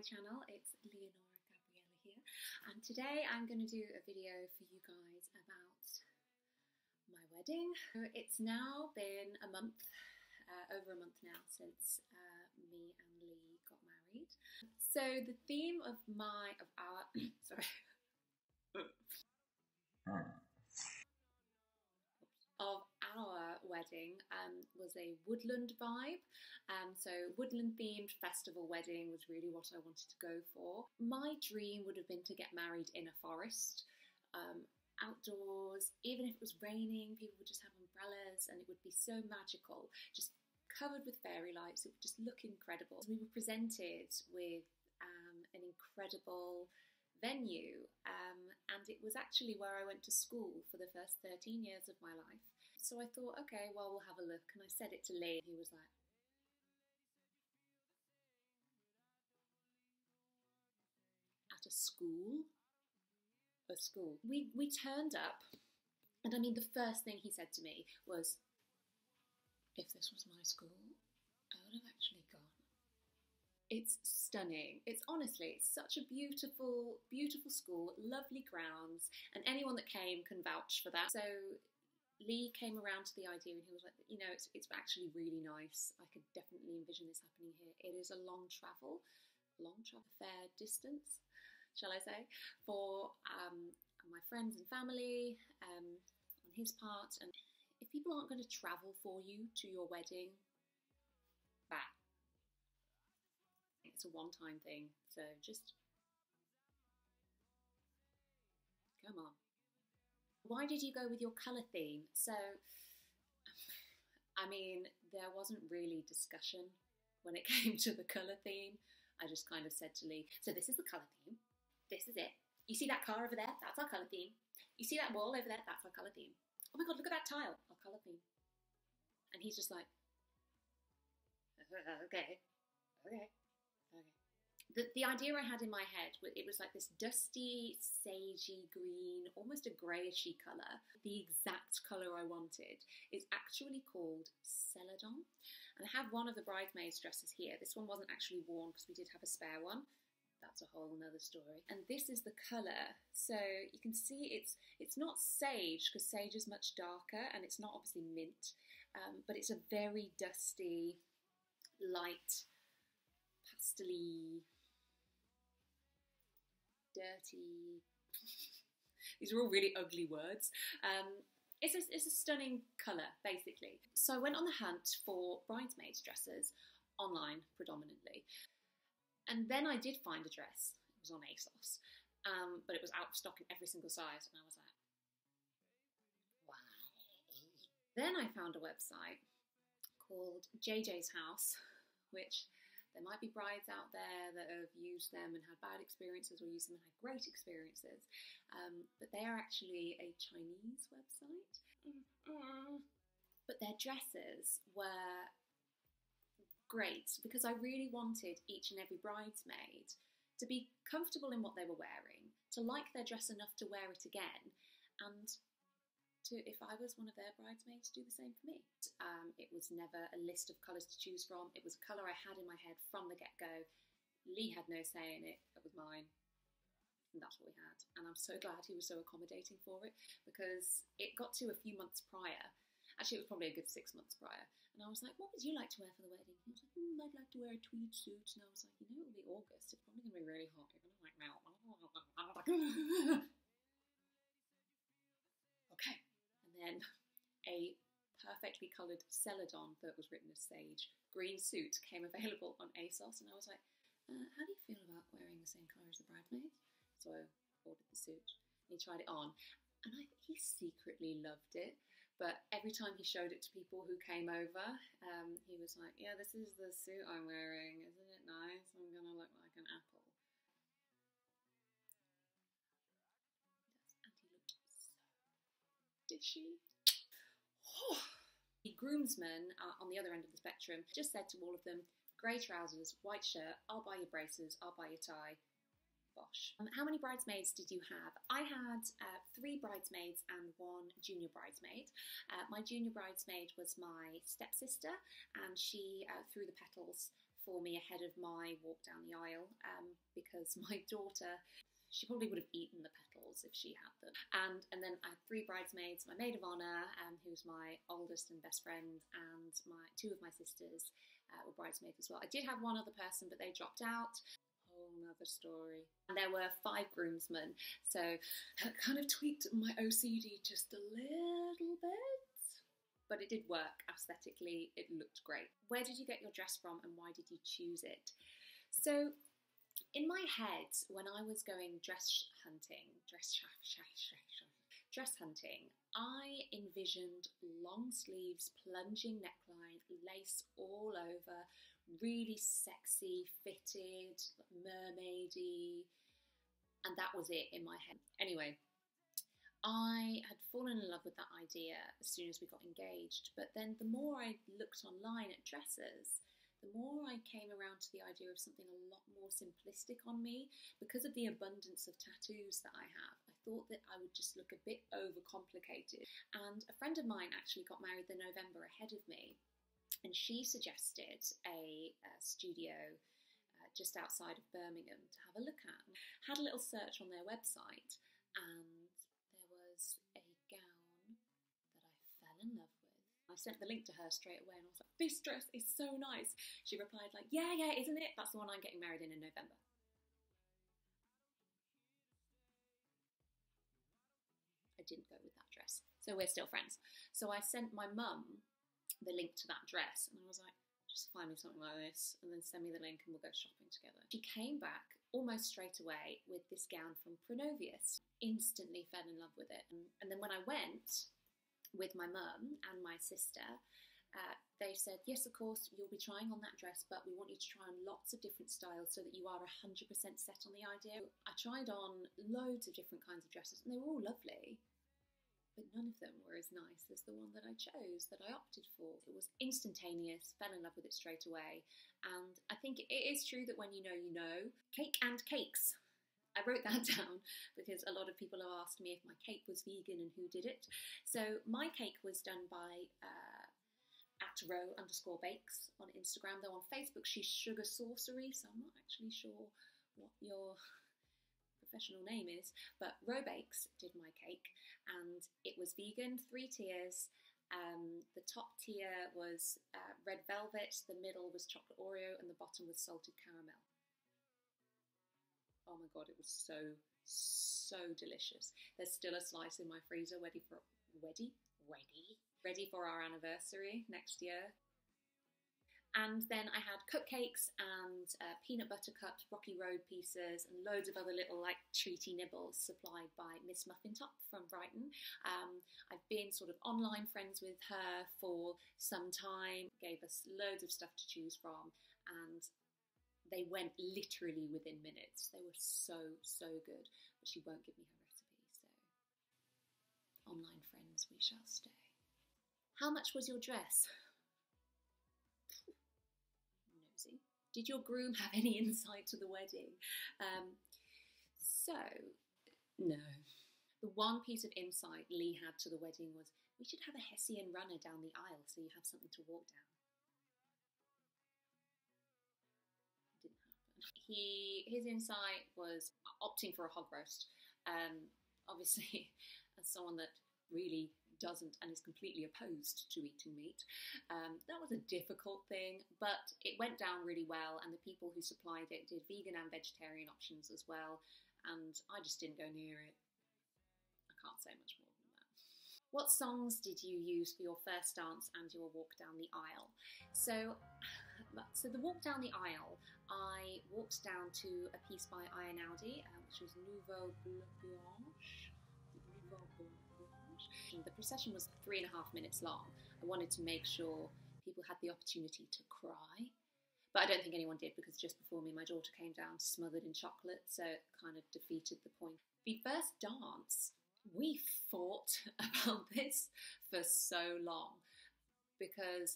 my channel. It's Leonora Gabriella here, and today I'm going to do a video for you guys about my wedding. It's now been a month, uh, over a month now, since uh, me and Lee got married. So the theme of my, of our, sorry. of our wedding um, was a woodland vibe. Um, so, woodland themed festival wedding was really what I wanted to go for. My dream would have been to get married in a forest. Um, outdoors, even if it was raining, people would just have umbrellas and it would be so magical, just covered with fairy lights. It would just look incredible. We were presented with um, an incredible venue, um, and it was actually where I went to school for the first 13 years of my life. So I thought, okay, well, we'll have a look. And I said it to Lee. He was like, school? A school. We, we turned up, and I mean, the first thing he said to me was, if this was my school, I would have actually gone. It's stunning. It's honestly, it's such a beautiful, beautiful school, lovely grounds, and anyone that came can vouch for that. So Lee came around to the idea and he was like, you know, it's, it's actually really nice. I could definitely envision this happening here. It is a long travel, long travel, fair distance, shall I say, for um, my friends and family um, on his part. And if people aren't going to travel for you to your wedding, bah. It's a one time thing. So just come on. Why did you go with your colour theme? So, I mean, there wasn't really discussion when it came to the colour theme. I just kind of said to Lee, so this is the colour theme. This is it. You see that car over there? That's our colour theme. You see that wall over there? That's our colour theme. Oh my god, look at that tile. Our colour theme. And he's just like, uh, okay, okay, okay the, the idea I had in my head, it was like this dusty, sagey green, almost a greyishy colour. The exact colour I wanted is actually called Celadon. And I have one of the bridesmaids' dresses here. This one wasn't actually worn because we did have a spare one. That's a whole nother story. And this is the colour. So you can see it's it's not sage because sage is much darker and it's not obviously mint, um, but it's a very dusty, light, pastely dirty. These are all really ugly words. Um, it's a, it's a stunning colour, basically. So I went on the hunt for bridesmaids' dresses online predominantly. And then I did find a dress. It was on ASOS, um, but it was out of stock in every single size. And I was like, why? Then I found a website called JJ's House, which there might be brides out there that have used them and had bad experiences or used them and had great experiences, um, but they are actually a Chinese website. But their dresses were great because I really wanted each and every bridesmaid to be comfortable in what they were wearing, to like their dress enough to wear it again, and to, if I was one of their bridesmaids, do the same for me. Um, it was never a list of colours to choose from. It was a colour I had in my head from the get go. Lee had no say in it, it was mine. And that's what we had. And I'm so glad he was so accommodating for it because it got to a few months prior. Actually, it was probably a good six months prior. And I was like, What would you like to wear for the wedding? He was like, mm, I'd like to wear a tweed suit. And I was like, You know, it'll be August. It's probably going to be really hot. You're going to like melt. okay And then a perfectly coloured celadon that was written as sage green suit came available on ASOS, and I was like, uh, "How do you feel about wearing the same colour as the bridesmaids?" So I ordered the suit. And he tried it on, and I he secretly loved it. But every time he showed it to people who came over, um, he was like, "Yeah, this is the suit I'm wearing. Isn't it nice? I'm gonna look like an apple." And he looked so dishy. the groomsman uh, on the other end of the spectrum just said to all of them, grey trousers, white shirt, I'll buy your braces, I'll buy your tie. Bosh. Um, how many bridesmaids did you have? I had uh, three bridesmaids and one junior bridesmaid. Uh, my junior bridesmaid was my stepsister, and she uh, threw the petals for me ahead of my walk down the aisle um, because my daughter she probably would have eaten the petals if she had them. And and then I had three bridesmaids, my maid of honour, um, who's my oldest and best friend, and my two of my sisters uh, were bridesmaids as well. I did have one other person, but they dropped out. Whole another story. And there were five groomsmen, so that kind of tweaked my OCD just a little bit. But it did work aesthetically, it looked great. Where did you get your dress from and why did you choose it? So, in my head, when I was going dress hunting, dress dress hunting, I envisioned long sleeves, plunging neckline, lace all over, really sexy, fitted, mermaidy, and that was it in my head. Anyway, I had fallen in love with that idea as soon as we got engaged, but then the more I looked online at dresses, the more I came around to the idea of something a lot more simplistic on me, because of the abundance of tattoos that I have, I thought that I would just look a bit overcomplicated. And a friend of mine actually got married the November ahead of me, and she suggested a, a studio uh, just outside of Birmingham to have a look at. Had a little search on their website, and there was a gown that I fell in love with. I sent the link to her straight away and I was like, this dress is so nice. She replied, like, yeah, yeah, isn't it? That's the one I'm getting married in in November. I didn't go with that dress. So we're still friends. So I sent my mum the link to that dress and I was like, just find me something like this and then send me the link and we'll go shopping together. She came back almost straight away with this gown from Pronovias. Instantly fell in love with it. And, then when I went, with my mum and my sister, uh, they said, Yes, of course, you'll be trying on that dress, but we want you to try on lots of different styles so that you are 100% set on the idea. I tried on loads of different kinds of dresses, and they were all lovely, but none of them were as nice as the one that I chose, that I opted for. It was instantaneous, fell in love with it straight away, and I think it is true that when you know, you know. Cake and cakes. I wrote that down because a lot of people have asked me if my cake was vegan and who did it. So my cake was done by uh, at row underscore bakes on Instagram. Though on Facebook she's Sugar Sorcery, so I'm not actually sure what your professional name is. But Bakes did my cake, and it was vegan, three tiers. Um, the top tier was uh, red velvet, the middle was chocolate Oreo, and the bottom was salted caramel oh my god, it was so, so delicious. There's still a slice in my freezer ready for ready, ready, ready for our anniversary next year. And then I had cupcakes and uh, peanut butter cups, Rocky Road pieces, and loads of other little like treaty nibbles supplied by Miss Muffin Top from Brighton. Um, I've been sort of online friends with her for some time, gave us loads of stuff to choose from, and they went literally within minutes. They were so, so good. But she won't give me her recipe, so online friends, we shall stay. How much was your dress? Nosy. Did your groom have any insight to the wedding? Um, so, no. The one piece of insight Lee had to the wedding was we should have a Hessian runner down the aisle so you have something to walk down. Didn't happen. he his insight was opting for a hog roast. Um, obviously, as someone that really doesn't and is completely opposed to eating meat, um, that was a difficult thing, but it went down really well, and the people who supplied it did vegan and vegetarian options as well, and I just didn't go near it. I can't say much more than that. What songs did you use for your first dance and your walk down the aisle? So, so the walk down the aisle, I walked down to a piece by Einaudi, uh, which was Nouveau Bleu Blanche. Blanche. The procession was three and a half minutes long. I wanted to make sure people had the opportunity to cry. But I don't think anyone did because just before me, my daughter came down smothered in chocolate, so it kind of defeated the point. The first dance, we fought about this for so long because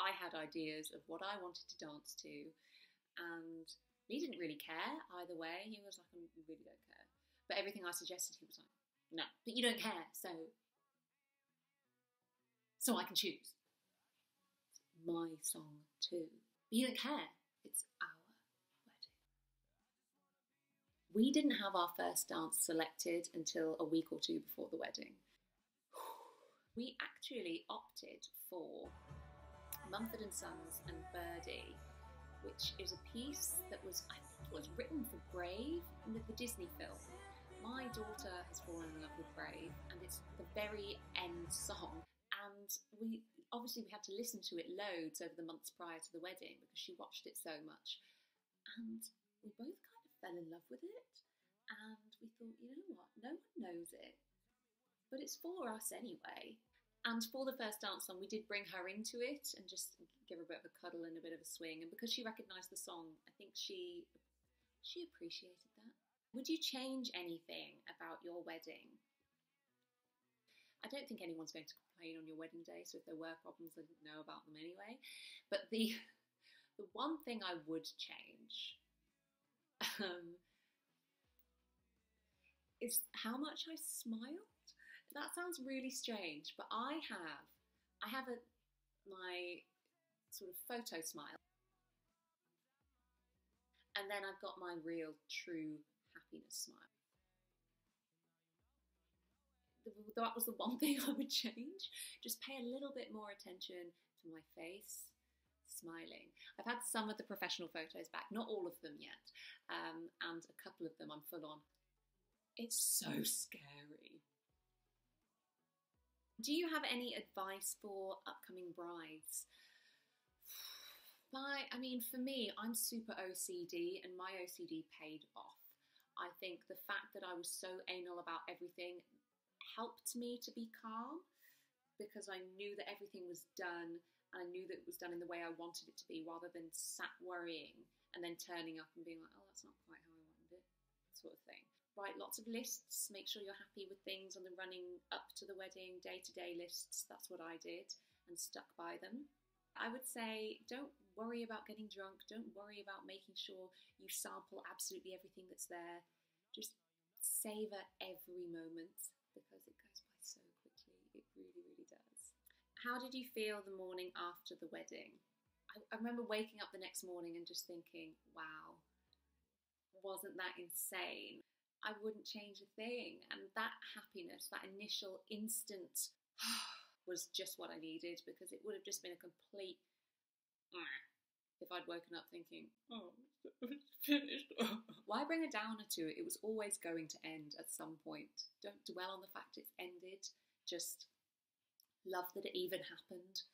I had ideas of what I wanted to dance to, and he didn't really care either way. He was like, I really don't care. But everything I suggested, he was like, no, but you don't care, so so I can choose. My song too. But you don't care. It's our wedding. We didn't have our first dance selected until a week or two before the wedding. We actually opted for Mumford and Sons and Birdy, which is a piece that was, I think, was written for Brave, the Disney film. My daughter has fallen in love with Brave, and it's the very end song. And we obviously we had to listen to it loads over the months prior to the wedding because she watched it so much, and we both kind of fell in love with it. And we thought, you know what? No one knows it, but it's for us anyway. And for the first dance song, we did bring her into it and just give her a bit of a cuddle and a bit of a swing. And because she recognised the song, I think she she appreciated. Would you change anything about your wedding? I don't think anyone's going to complain on your wedding day, so if there were problems, I didn't know about them anyway. But the the one thing I would change um, is how much I smiled. That sounds really strange, but I have I have a my sort of photo smile. And then I've got my real true happiness smile. That was the one thing I would change. Just pay a little bit more attention to my face smiling. I've had some of the professional photos back, not all of them yet, um, and a couple of them I'm full on. It's so scary. Do you have any advice for upcoming brides? My, I mean, for me, I'm super OCD, and my OCD paid off. I think the fact that I was so anal about everything helped me to be calm because I knew that everything was done and I knew that it was done in the way I wanted it to be rather than sat worrying and then turning up and being like, oh, that's not quite how I wanted it, sort of thing. Write lots of lists, make sure you're happy with things on the running up to the wedding, day to day lists. That's what I did and stuck by them. I would say don't worry about getting drunk, don't worry about making sure you sample absolutely everything that's there. Just savor every moment because it goes by so quickly. It really, really does. How did you feel the morning after the wedding? I, I remember waking up the next morning and just thinking, wow, wasn't that insane? I wouldn't change a thing. And that happiness, that initial instant was just what I needed because it would have just been a complete if I'd woken up thinking, oh, it's finished. Why bring a downer to it? It was always going to end at some point. Don't dwell on the fact it's ended. Just love that it even happened.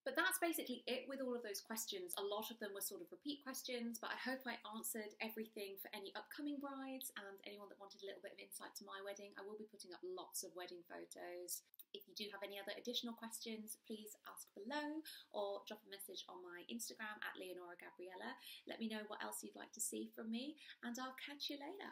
But that's basically it with all of those questions. A lot of them were sort of repeat questions, but I hope I answered everything for any upcoming brides and anyone that wanted a little bit of insight to my wedding. I will be putting up lots of wedding photos. If you do have any other additional questions, please ask below or drop a message on my Instagram at Leonora Gabriella. Let me know what else you'd like to see from me, and I'll catch you later.